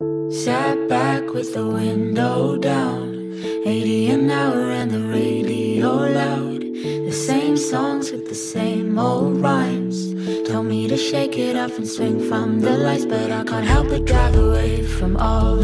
Sat back with the window down, 80 an hour and the radio loud. The same songs with the same old rhymes. Told me to shake it off and swing from the lights, but I can't help but drive away from all